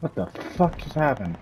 What the fuck just happened?